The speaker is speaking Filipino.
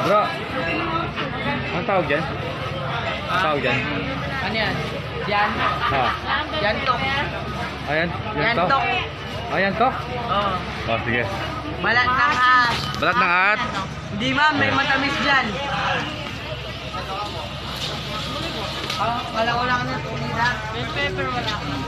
Bro, ang tawag dyan? Ang tawag dyan? Ano yan? Yan. Ah, Yan to. ayan, yan Yan to. to. Ayan to? Oh. Oh, sige. Balat ng at. Balat ng at. Hindi ma'am, may matamis dyan. Oh, wala wala ka na tunida. Bell pepper wala. Wala.